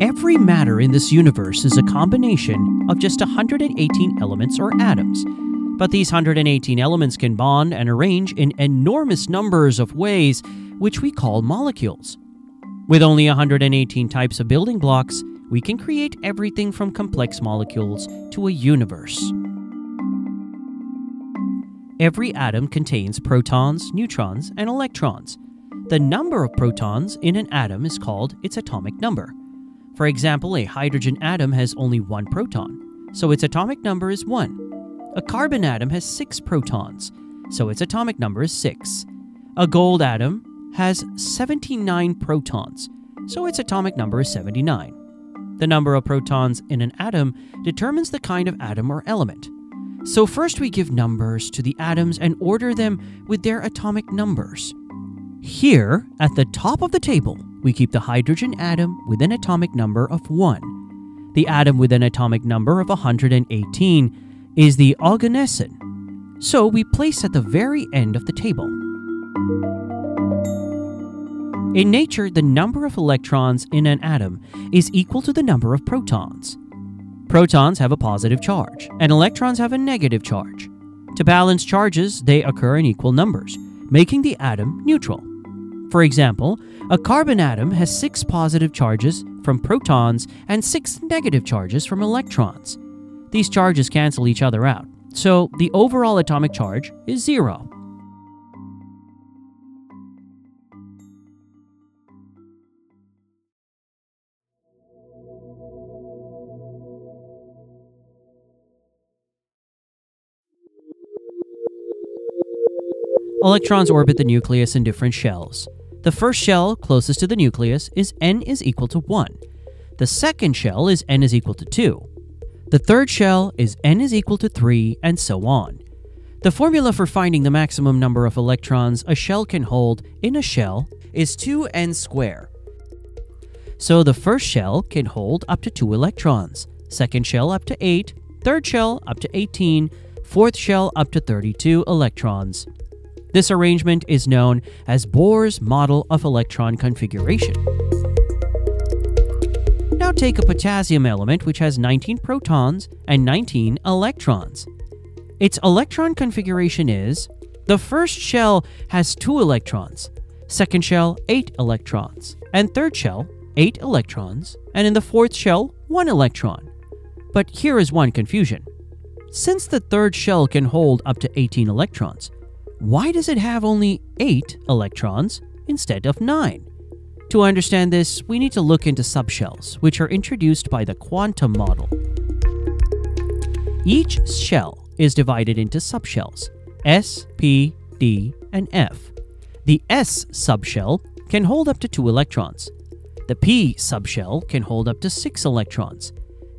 Every matter in this universe is a combination of just 118 elements or atoms. But these 118 elements can bond and arrange in enormous numbers of ways, which we call molecules. With only 118 types of building blocks, we can create everything from complex molecules to a universe. Every atom contains protons, neutrons, and electrons. The number of protons in an atom is called its atomic number. For example, a hydrogen atom has only one proton, so its atomic number is 1. A carbon atom has 6 protons, so its atomic number is 6. A gold atom has 79 protons, so its atomic number is 79. The number of protons in an atom determines the kind of atom or element. So, first we give numbers to the atoms and order them with their atomic numbers. Here, at the top of the table, we keep the hydrogen atom with an atomic number of 1. The atom with an atomic number of 118 is the oganesson, so we place at the very end of the table. In nature, the number of electrons in an atom is equal to the number of protons. Protons have a positive charge, and electrons have a negative charge. To balance charges, they occur in equal numbers, making the atom neutral. For example, a carbon atom has six positive charges from protons and six negative charges from electrons. These charges cancel each other out, so the overall atomic charge is zero. Electrons orbit the nucleus in different shells. The first shell closest to the nucleus is n is equal to 1. The second shell is n is equal to 2. The third shell is n is equal to 3, and so on. The formula for finding the maximum number of electrons a shell can hold in a shell is 2n square. So the first shell can hold up to 2 electrons, second shell up to 8, third shell up to 18, fourth shell up to 32 electrons. This arrangement is known as Bohr's model of electron configuration. Now take a potassium element which has 19 protons and 19 electrons. Its electron configuration is the first shell has 2 electrons, second shell 8 electrons, and third shell 8 electrons, and in the fourth shell 1 electron. But here is one confusion. Since the third shell can hold up to 18 electrons, why does it have only 8 electrons instead of 9? To understand this, we need to look into subshells, which are introduced by the quantum model. Each shell is divided into subshells S, P, D, and F. The S subshell can hold up to 2 electrons. The P subshell can hold up to 6 electrons.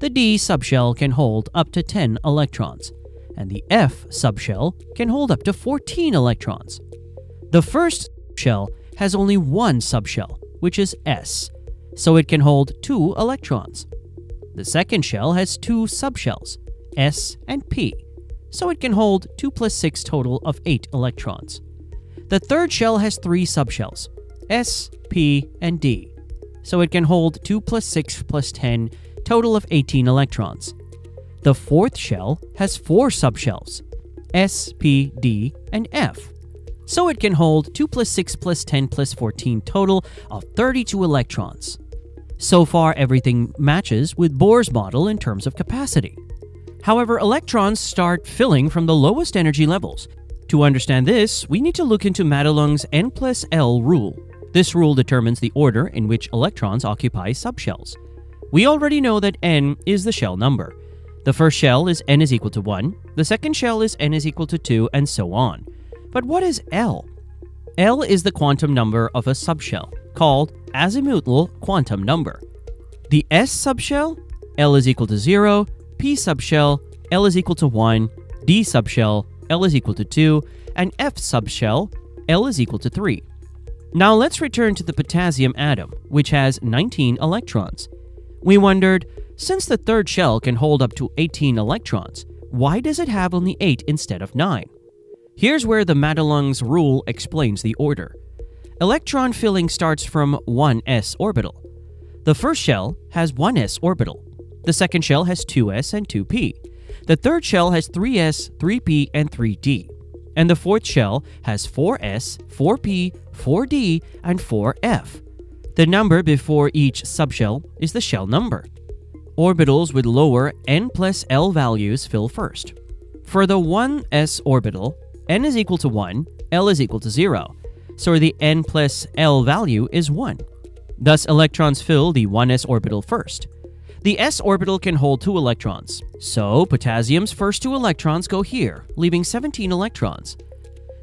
The D subshell can hold up to 10 electrons and the F subshell can hold up to 14 electrons. The first shell has only one subshell, which is S, so it can hold two electrons. The second shell has two subshells, S and P, so it can hold 2 plus 6 total of 8 electrons. The third shell has three subshells, S, P, and D, so it can hold 2 plus 6 plus 10, total of 18 electrons. The fourth shell has four subshells S, P, D, and F. So it can hold 2 plus 6 plus 10 plus 14 total of 32 electrons. So far, everything matches with Bohr's model in terms of capacity. However, electrons start filling from the lowest energy levels. To understand this, we need to look into Madelung's n plus L rule. This rule determines the order in which electrons occupy subshells. We already know that n is the shell number, the first shell is n is equal to 1, the second shell is n is equal to 2, and so on. But what is L? L is the quantum number of a subshell, called azimuthal quantum number. The S subshell, L is equal to 0, P subshell, L is equal to 1, D subshell, L is equal to 2, and F subshell, L is equal to 3. Now let's return to the potassium atom, which has 19 electrons. We wondered, since the third shell can hold up to 18 electrons, why does it have only 8 instead of 9? Here's where the Madelung's rule explains the order. Electron filling starts from 1s orbital. The first shell has 1s orbital. The second shell has 2s and 2p. The third shell has 3s, 3p, and 3d. And the fourth shell has 4s, 4p, 4d, and 4f. The number before each subshell is the shell number. Orbitals with lower n plus l values fill first. For the 1s orbital, n is equal to 1, l is equal to 0, so the n plus l value is 1. Thus, electrons fill the 1s orbital first. The s orbital can hold two electrons, so potassium's first two electrons go here, leaving 17 electrons.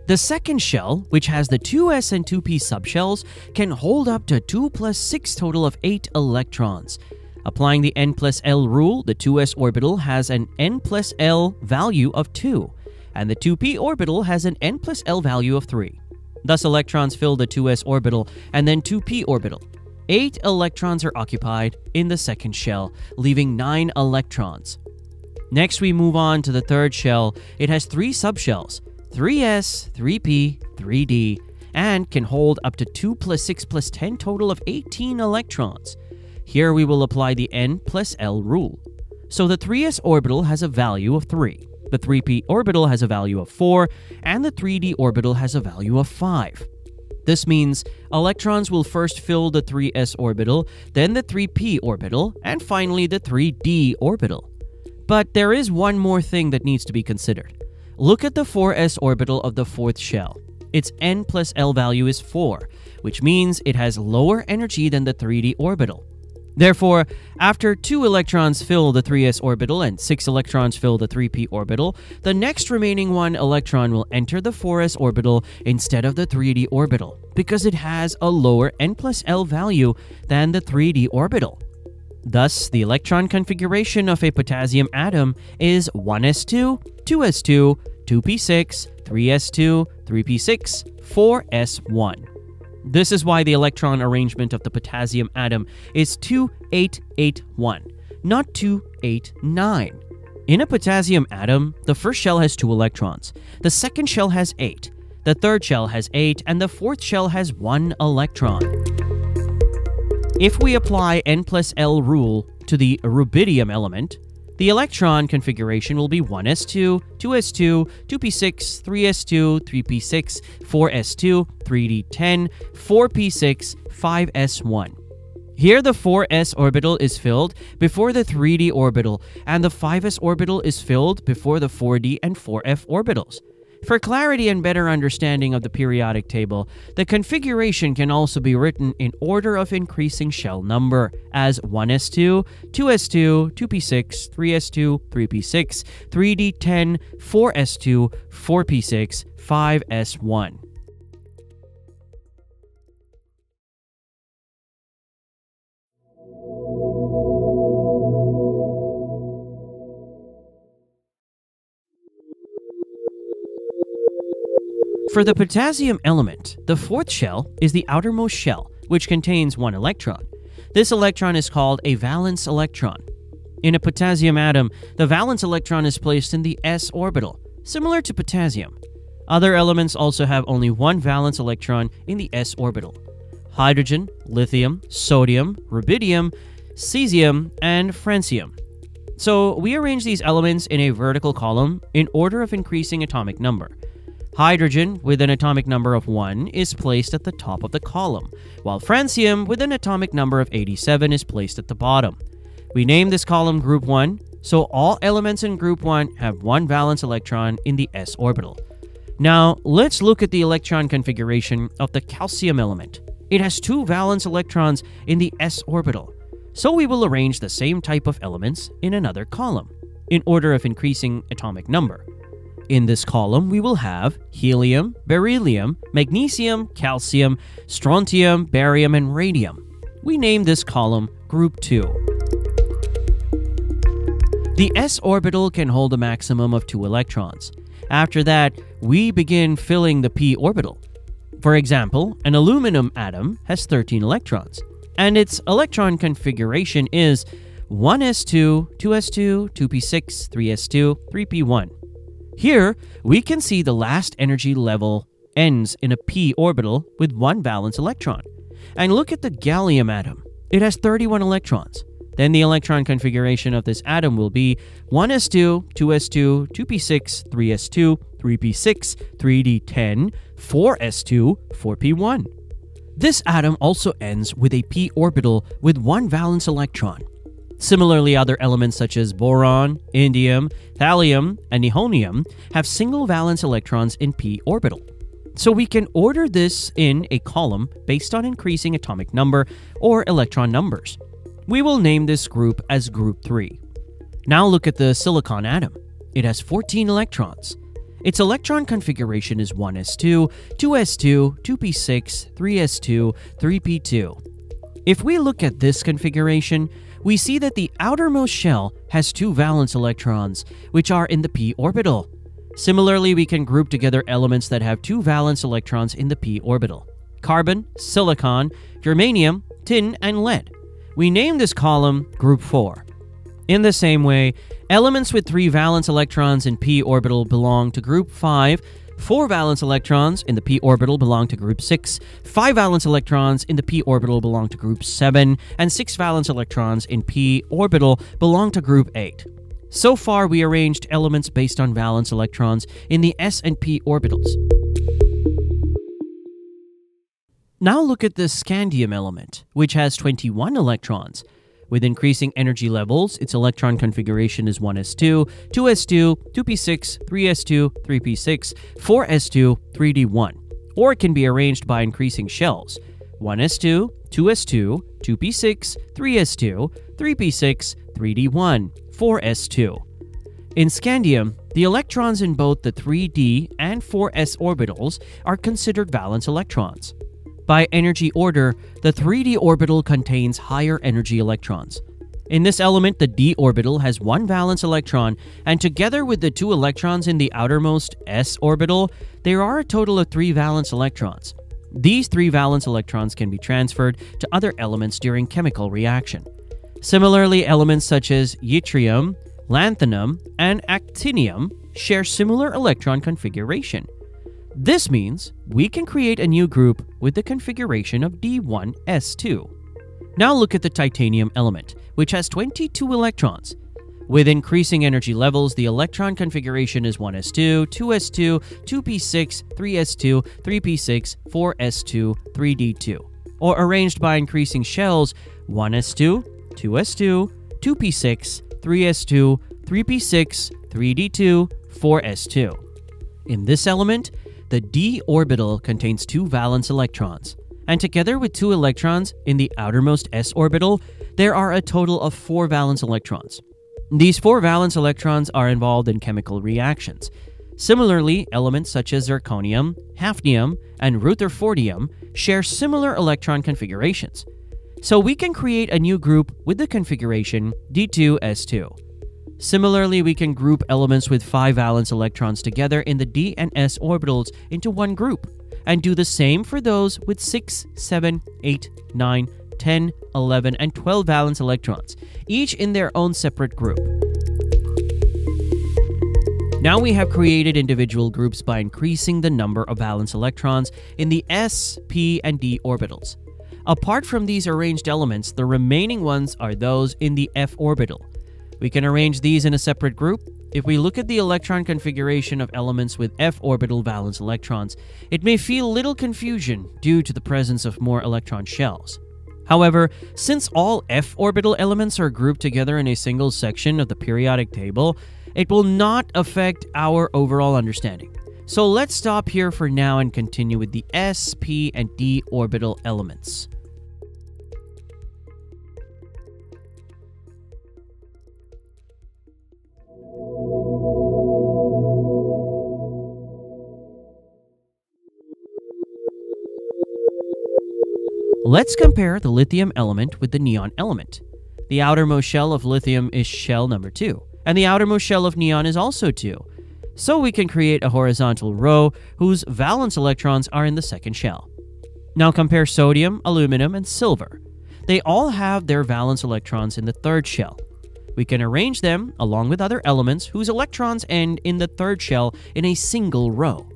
The second shell, which has the 2s and 2p subshells, can hold up to 2 plus 6 total of 8 electrons. Applying the n plus l rule, the 2s orbital has an n plus l value of 2, and the 2p orbital has an n plus l value of 3. Thus, electrons fill the 2s orbital and then 2p orbital. 8 electrons are occupied in the second shell, leaving 9 electrons. Next, we move on to the third shell. It has 3 subshells 3s, 3p, 3d, and can hold up to 2 plus 6 plus 10 total of 18 electrons. Here we will apply the n plus l rule. So the 3s orbital has a value of 3, the 3p orbital has a value of 4, and the 3d orbital has a value of 5. This means electrons will first fill the 3s orbital, then the 3p orbital, and finally the 3d orbital. But there is one more thing that needs to be considered. Look at the 4s orbital of the fourth shell. Its n plus l value is 4, which means it has lower energy than the 3d orbital. Therefore, after 2 electrons fill the 3s orbital and 6 electrons fill the 3p orbital, the next remaining 1 electron will enter the 4s orbital instead of the 3d orbital, because it has a lower n plus l value than the 3d orbital. Thus, the electron configuration of a potassium atom is 1s2, 2s2, 2p6, 3s2, 3p6, 4s1. This is why the electron arrangement of the potassium atom is 2881, not 289. In a potassium atom, the first shell has 2 electrons, the second shell has 8, the third shell has 8, and the fourth shell has 1 electron. If we apply n plus L rule to the rubidium element, the electron configuration will be 1s2, 2s2, 2p6, 3s2, 3p6, 4s2, 3d10, 4p6, 5s1. Here the 4s orbital is filled before the 3d orbital, and the 5s orbital is filled before the 4d and 4f orbitals. For clarity and better understanding of the periodic table, the configuration can also be written in order of increasing shell number as 1s2, 2s2, 2p6, 3s2, 3p6, 3d10, 4s2, 4p6, 5s1. For the potassium element, the fourth shell is the outermost shell, which contains one electron. This electron is called a valence electron. In a potassium atom, the valence electron is placed in the s orbital, similar to potassium. Other elements also have only one valence electron in the s orbital. Hydrogen, lithium, sodium, rubidium, cesium, and francium. So we arrange these elements in a vertical column in order of increasing atomic number. Hydrogen, with an atomic number of 1, is placed at the top of the column, while francium, with an atomic number of 87, is placed at the bottom. We name this column Group 1, so all elements in Group 1 have one valence electron in the s orbital. Now, let's look at the electron configuration of the calcium element. It has two valence electrons in the s orbital, so we will arrange the same type of elements in another column, in order of increasing atomic number. In this column, we will have helium, beryllium, magnesium, calcium, strontium, barium, and radium. We name this column Group 2. The s orbital can hold a maximum of 2 electrons. After that, we begin filling the p orbital. For example, an aluminum atom has 13 electrons, and its electron configuration is 1s2, 2s2, 2p6, 3s2, 3p1. Here, we can see the last energy level ends in a p orbital with one valence electron. And look at the gallium atom. it has 31 electrons. Then the electron configuration of this atom will be 1s2, 2s2, 2p6, 3s2, 3p6, 3d10, 4s2, 4p1. This atom also ends with a p orbital with one valence electron. Similarly, other elements such as boron, indium, thallium, and nihonium have single valence electrons in p orbital. So we can order this in a column based on increasing atomic number or electron numbers. We will name this group as group 3. Now look at the silicon atom. It has 14 electrons. Its electron configuration is 1s2, 2s2, 2p6, 3s2, 3p2. If we look at this configuration, we see that the outermost shell has two valence electrons, which are in the p orbital. Similarly, we can group together elements that have two valence electrons in the p orbital carbon, silicon, germanium, tin, and lead. We name this column Group 4. In the same way, elements with three valence electrons in p orbital belong to Group 5, four valence electrons in the p orbital belong to Group 6, five valence electrons in the p orbital belong to Group 7, and six valence electrons in p orbital belong to Group 8. So far, we arranged elements based on valence electrons in the s and p orbitals. Now look at the scandium element, which has 21 electrons. With increasing energy levels, its electron configuration is 1s2, 2s2, 2p6, 3s2, 3p6, 4s2, 3d1. Or it can be arranged by increasing shells 1s2, 2s2, 2p6, 3s2, 3p6, 3d1, 4s2. In scandium, the electrons in both the 3d and 4s orbitals are considered valence electrons. By energy order, the 3d orbital contains higher energy electrons. In this element, the d orbital has one valence electron, and together with the two electrons in the outermost s orbital, there are a total of three valence electrons. These three valence electrons can be transferred to other elements during chemical reaction. Similarly, elements such as yttrium, lanthanum, and actinium share similar electron configuration. This means we can create a new group with the configuration of D1S2. Now look at the titanium element, which has 22 electrons. With increasing energy levels, the electron configuration is 1s2, 2s2, 2p6, 3s2, 3p6, 4s2, 3d2, or arranged by increasing shells 1s2, 2s2, 2p6, 3s2, 3p6, 3d2, 4s2. In this element, the d orbital contains two valence electrons, and together with two electrons in the outermost s orbital, there are a total of four valence electrons. These four valence electrons are involved in chemical reactions. Similarly, elements such as zirconium, hafnium, and rutherfordium share similar electron configurations. So we can create a new group with the configuration D2S2. Similarly, we can group elements with 5 valence electrons together in the d and s orbitals into one group, and do the same for those with 6, 7, 8, 9, 10, 11, and 12 valence electrons, each in their own separate group. Now we have created individual groups by increasing the number of valence electrons in the s, p, and d orbitals. Apart from these arranged elements, the remaining ones are those in the f orbital, we can arrange these in a separate group. If we look at the electron configuration of elements with f orbital valence electrons, it may feel little confusion due to the presence of more electron shells. However, since all f orbital elements are grouped together in a single section of the periodic table, it will not affect our overall understanding. So let's stop here for now and continue with the s, p, and d orbital elements. Let's compare the lithium element with the neon element. The outermost shell of lithium is shell number 2, and the outermost shell of neon is also 2. So we can create a horizontal row whose valence electrons are in the second shell. Now compare sodium, aluminum, and silver. They all have their valence electrons in the third shell. We can arrange them along with other elements whose electrons end in the third shell in a single row.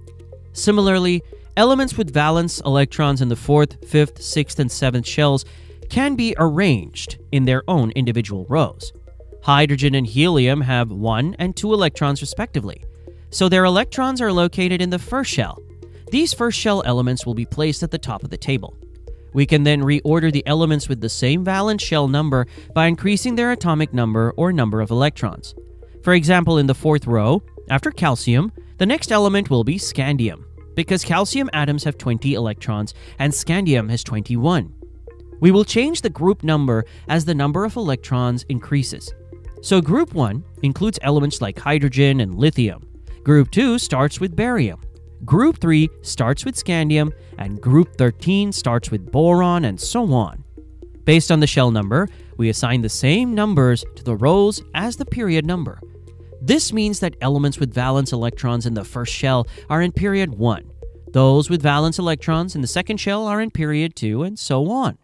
Similarly, Elements with valence electrons in the fourth, fifth, sixth, and seventh shells can be arranged in their own individual rows. Hydrogen and helium have 1 and 2 electrons respectively, so their electrons are located in the first shell. These first shell elements will be placed at the top of the table. We can then reorder the elements with the same valence shell number by increasing their atomic number or number of electrons. For example, in the fourth row, after calcium, the next element will be scandium, because calcium atoms have 20 electrons and scandium has 21. We will change the group number as the number of electrons increases. So group 1 includes elements like hydrogen and lithium. Group 2 starts with barium. Group 3 starts with scandium, and Group 13 starts with boron, and so on. Based on the shell number, we assign the same numbers to the rows as the period number. This means that elements with valence electrons in the first shell are in period 1. Those with valence electrons in the second shell are in period 2, and so on.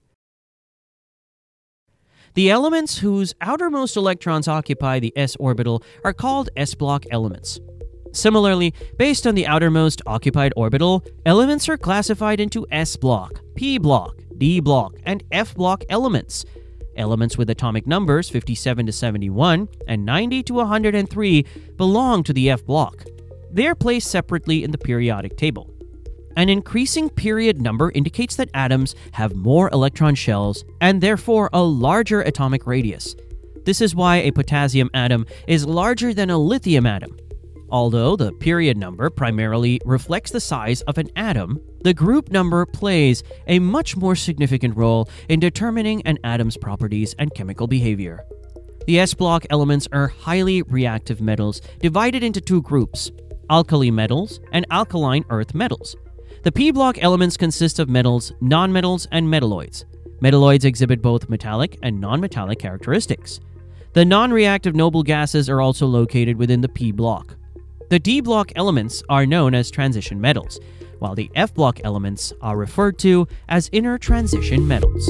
The elements whose outermost electrons occupy the s orbital are called s block elements. Similarly, based on the outermost occupied orbital, elements are classified into s block, p block, d block, and f block elements. Elements with atomic numbers 57 to 71 and 90 to 103 belong to the F block. They are placed separately in the periodic table. An increasing period number indicates that atoms have more electron shells and therefore a larger atomic radius. This is why a potassium atom is larger than a lithium atom. Although the period number primarily reflects the size of an atom, the group number plays a much more significant role in determining an atom's properties and chemical behavior. The S block elements are highly reactive metals divided into two groups alkali metals and alkaline earth metals. The P block elements consist of metals, nonmetals, and metalloids. Metalloids exhibit both metallic and nonmetallic characteristics. The non reactive noble gases are also located within the P block. The D block elements are known as transition metals, while the F block elements are referred to as inner transition metals.